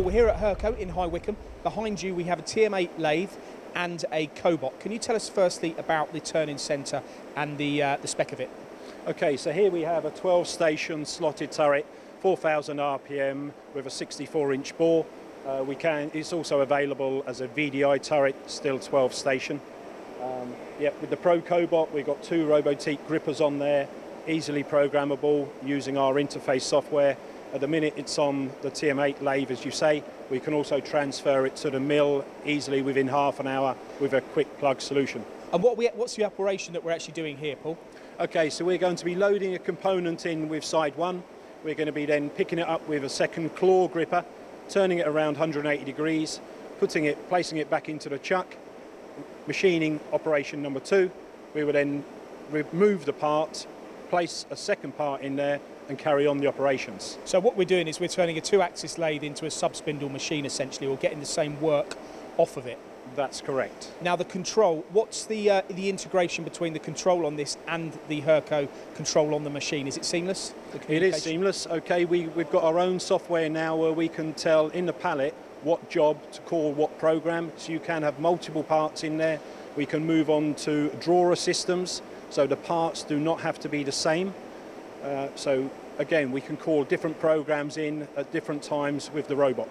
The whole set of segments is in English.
we're here at Hurco in High Wycombe. Behind you, we have a TM8 lathe and a Cobot. Can you tell us firstly about the turning centre and the, uh, the spec of it? Okay, so here we have a 12 station slotted turret, 4,000 RPM with a 64 inch bore. Uh, we can, it's also available as a VDI turret, still 12 station. Um, yeah, with the Pro Cobot, we've got two Robotiq grippers on there, easily programmable using our interface software. At the minute it's on the TM8 lathe, as you say. We can also transfer it to the mill easily within half an hour with a quick plug solution. And what we, what's the operation that we're actually doing here, Paul? Okay, so we're going to be loading a component in with side one. We're going to be then picking it up with a second claw gripper, turning it around 180 degrees, putting it, placing it back into the chuck, machining operation number two. We will then remove the part, place a second part in there, and carry on the operations. So what we're doing is we're turning a two-axis lathe into a sub-spindle machine, essentially, or getting the same work off of it. That's correct. Now the control, what's the uh, the integration between the control on this and the Hurco control on the machine? Is it seamless? It is seamless. Okay, we, we've got our own software now where we can tell in the pallet what job to call what program. So you can have multiple parts in there. We can move on to drawer systems, so the parts do not have to be the same. Uh, so again, we can call different programs in at different times with the robot.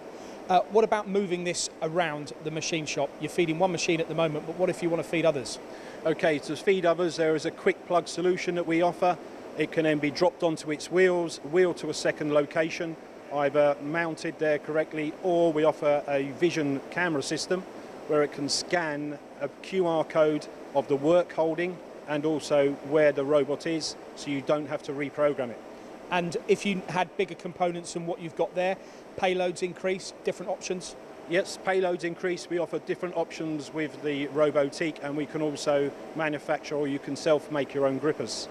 Uh, what about moving this around the machine shop? You're feeding one machine at the moment, but what if you want to feed others? Okay, to feed others, there is a quick plug solution that we offer. It can then be dropped onto its wheels, wheel to a second location, either mounted there correctly, or we offer a vision camera system where it can scan a QR code of the work holding and also where the robot is, so you don't have to reprogram it. And if you had bigger components than what you've got there, payloads increase, different options? Yes, payloads increase. We offer different options with the Robotiq and we can also manufacture or you can self-make your own grippers.